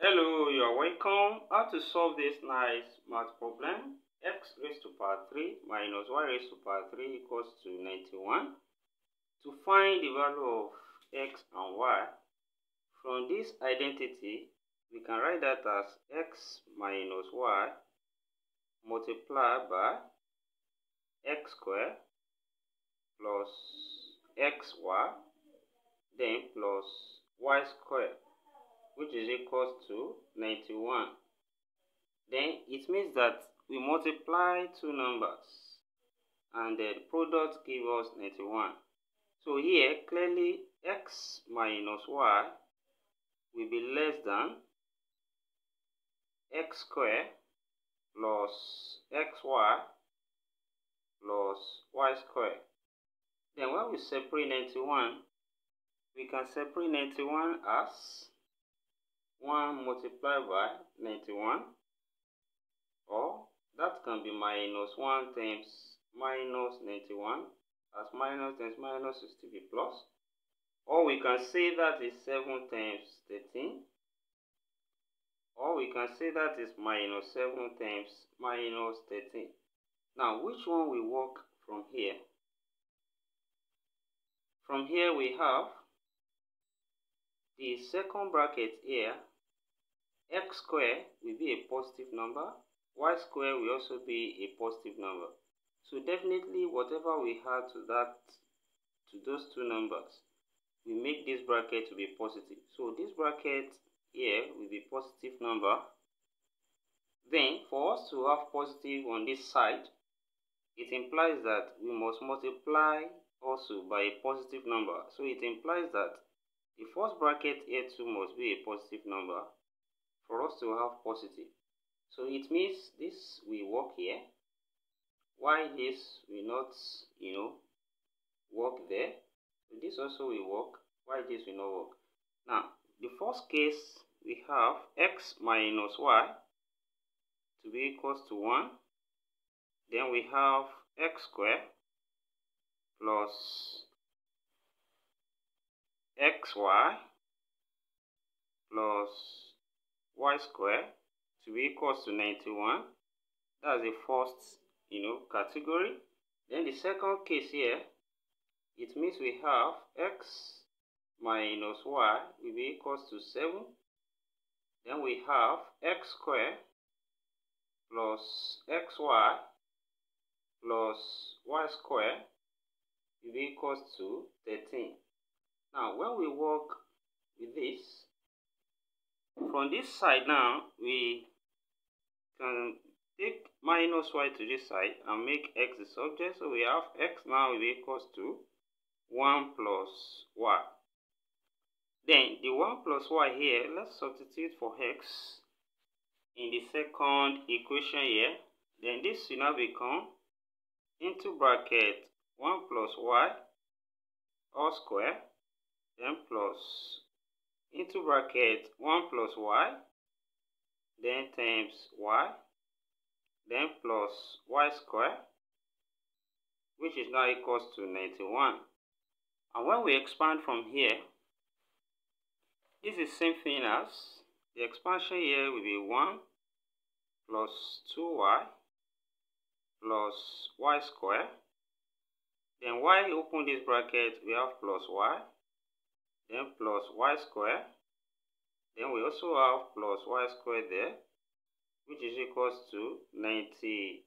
Hello, you are welcome. How to solve this nice math problem? x raised to power 3 minus y raised to power 3 equals to 91. To find the value of x and y, from this identity, we can write that as x minus y multiplied by x squared plus xy then plus y squared which is equals to 91. Then it means that we multiply two numbers and the product gives us 91. So here clearly x minus y will be less than x squared plus xy plus y squared. Then when we separate 91, we can separate 91 as 1 multiplied by 91 or that can be minus 1 times minus 91 as minus times minus is to be plus. Or we can say that is 7 times 13 or we can say that is minus 7 times minus 13 now which one will work from here? From here we have the second bracket here x square will be a positive number. Y square will also be a positive number. So definitely whatever we add to that to those two numbers we make this bracket to be positive. So this bracket here will be positive number. Then for us to have positive on this side it implies that we must multiply also by a positive number. So it implies that the first bracket here too must be a positive number for us to have positive. So it means this will work here. Why this will not, you know, work there. This also will work. Why this will not work. Now, the first case we have x minus y to be equals to 1. Then we have x squared plus xy plus y square to be equals to 91. That's the first, you know, category. Then the second case here, it means we have x minus y will be equals to 7. Then we have x square plus xy plus y square will be equals to 13. Now, when we work with this, from this side now, we can take minus y to this side and make x the subject. So we have x now will equals to 1 plus y. Then the 1 plus y here, let's substitute for x in the second equation here. Then this will now become into bracket 1 plus y all square then plus into bracket 1 plus y, then times y, then plus y square, which is now equals to 91. And when we expand from here, this is same thing as the expansion here will be 1 plus 2y plus y square. Then y open this bracket, we have plus y then plus y square. Then we also have plus y square there which is equals to 91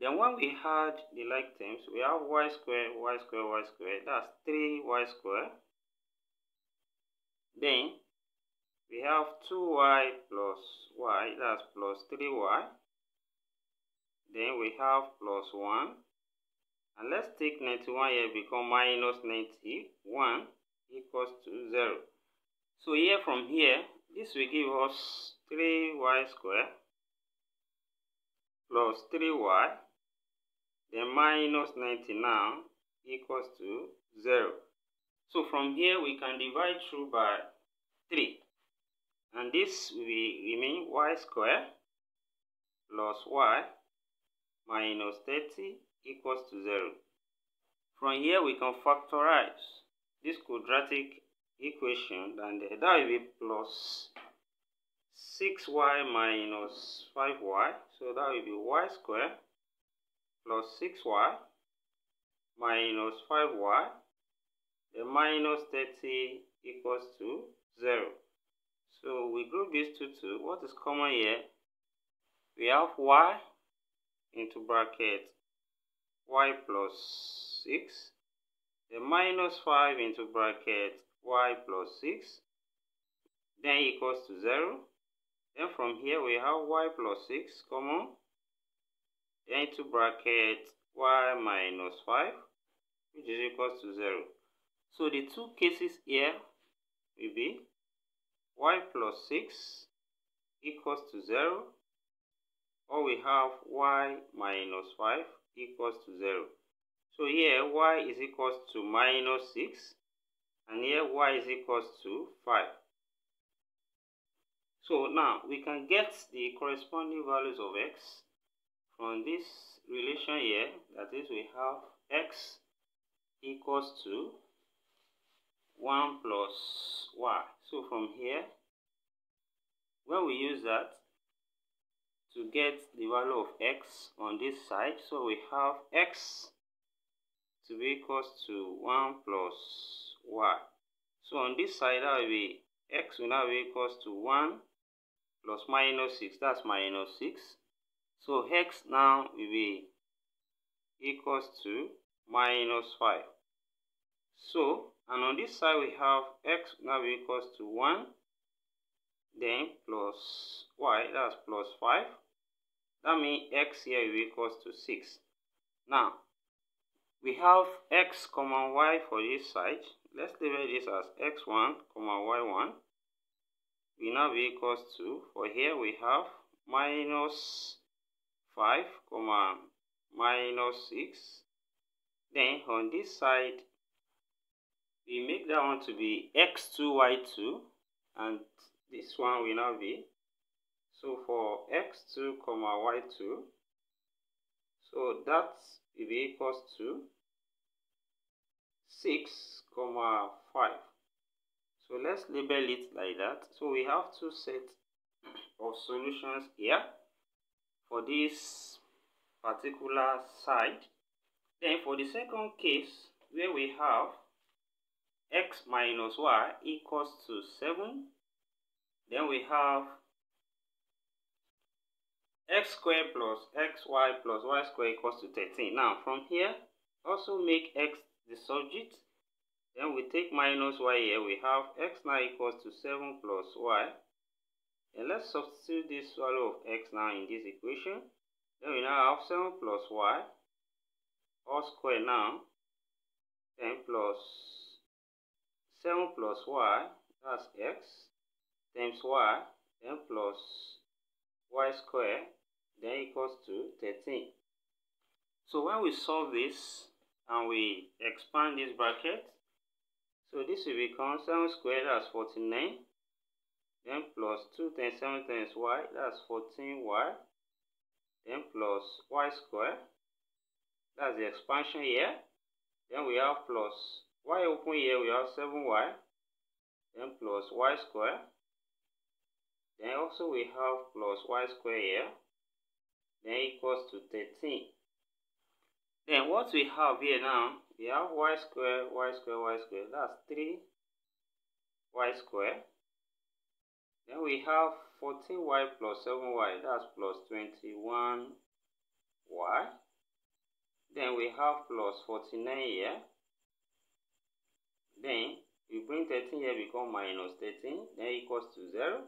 then when we add the like terms we have y square y square y square. That's 3y square. Then we have 2y plus y that's plus 3y then we have plus 1 and let's take 91 here become minus 91 equals to 0. So here from here, this will give us 3y square plus 3y then minus 99 equals to 0. So from here we can divide through by 3 and this will remain y square plus y minus 30 equals to 0. From here we can factorize this quadratic equation and that will be plus 6y minus 5y. So that will be y square plus 6y minus 5y. The minus 30 equals to 0. So we group these two to what is common here? We have y into bracket y plus 6. The minus 5 into bracket y plus 6 then equals to 0 then from here we have y plus 6 common. Then into bracket y minus 5 which is equals to 0. So the two cases here will be y plus 6 equals to 0 or we have y minus 5 equals to 0. So here y is equals to minus 6 and here y is equals to 5. So now we can get the corresponding values of x from this relation here. That is, we have x equals to 1 plus y. So from here, when we use that to get the value of x on this side, so we have x to be equals to 1 plus y. So on this side, that will be x will now be equals to 1 plus minus 6, that's minus 6. So x now will be equals to minus 5. So, and on this side we have x now be equals to 1, then plus y, that's plus 5. That means x here will be equals to 6. Now, we have x comma y for this side. Let's label this as x1 comma y1 will now be equals to, for here we have minus 5 comma minus 6 then on this side we make that one to be x2 y2 and this one will now be. So for x2 comma y2 so that be equals to 6 comma 5 so let's label it like that. So we have two sets of solutions here for this particular side. Then for the second case where we have x minus y equals to 7. Then we have x squared plus xy plus y squared equals to 13. Now from here, also make x the subject then we take minus y here. We have x now equals to 7 plus y. And let's substitute this value of x now in this equation. Then we now have 7 plus y all square now. 10 plus 7 plus y, that's x, times y, then plus y square, then equals to 13. So when we solve this and we expand this bracket, so this will become 7 squared, that's 49. Then plus 2 times 7 times y, that's 14y. Then plus y squared, that's the expansion here. Then we have plus y open here, we have 7y. Then plus y squared. Then also we have plus y squared here. Then equals to 13. Then what we have here now we have y square, y square, y square. That's 3 y square. Then we have 14y plus 7y. That's plus 21y. Then we have plus 49 here. Then we bring 13 here become minus 13. Then equals to 0.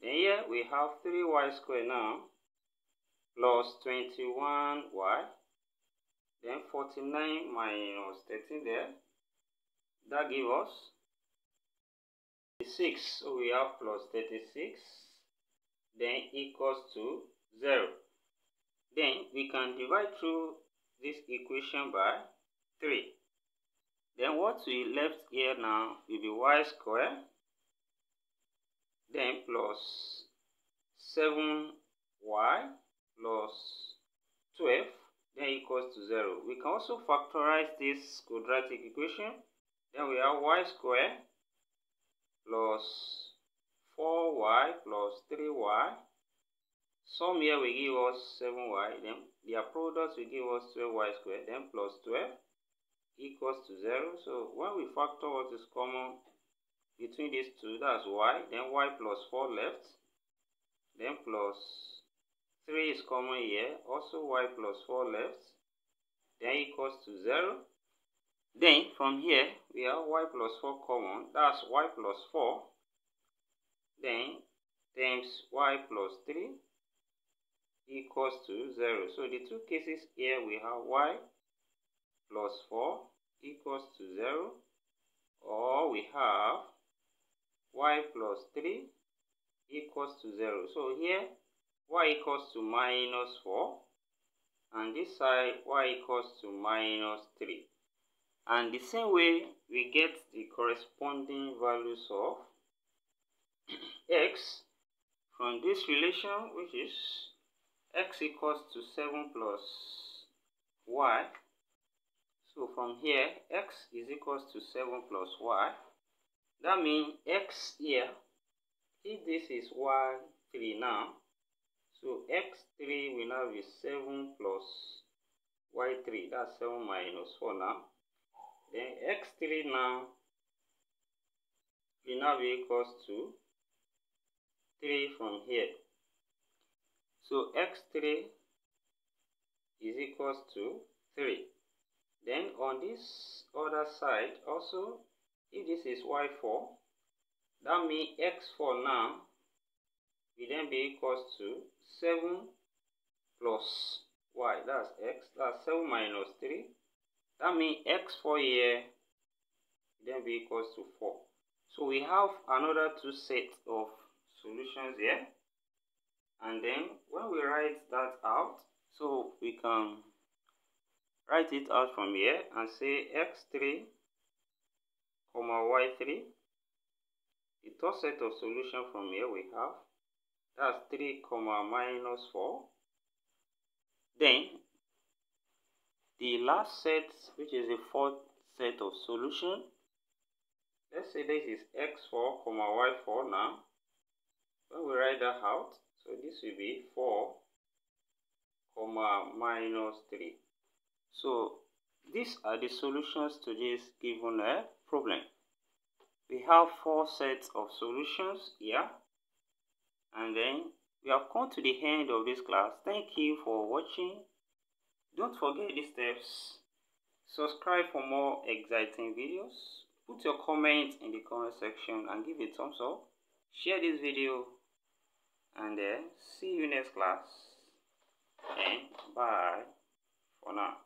Then here we have 3y square now plus 21y then 49 minus 13 there. That gives us 6. So we have plus 36. Then equals to 0. Then we can divide through this equation by 3. Then what we left here now will be y square. Then plus 7y plus 12 then equals to 0. We can also factorize this quadratic equation. Then we have y squared plus 4y plus 3y. Sum here will give us 7y. Then their product will give us 12y squared. Then plus 12 equals to 0. So when we factor what is common between these two, that's y. Then y plus 4 left. Then plus 3 is common here. Also y plus 4 left. Then equals to 0. Then from here, we have y plus 4 common. That's y plus 4. Then times y plus 3 equals to 0. So the two cases here, we have y plus 4 equals to 0. Or we have y plus 3 equals to 0. So here, y equals to minus 4. And this side, y equals to minus 3. And the same way, we get the corresponding values of x from this relation, which is x equals to 7 plus y. So from here, x is equals to 7 plus y. That means x here, if this is y3 now, so x3 will now be 7 plus y3, that's 7 minus 4 now. Then x3 now will now be equals to 3 from here. So x3 is equals to 3. Then on this other side also, if this is y4, that means x4 now will then be equals to 7 plus y, that's x, that's 7 minus 3 that means x4 here then be equals to 4. So we have another two sets of solutions here. And then when we write that out, so we can write it out from here and say x3 comma y3 the third set of solution from here we have that's 3 comma minus 4 then the last set, which is the fourth set of solution, let's say this is x4 comma y4 now. When we write that out, so this will be 4 comma minus 3. So these are the solutions to this given uh, problem. We have four sets of solutions here. And then we have come to the end of this class. Thank you for watching. Don't forget these steps. Subscribe for more exciting videos. Put your comment in the comment section and give it a thumbs up. Share this video and uh, see you next class. And bye for now.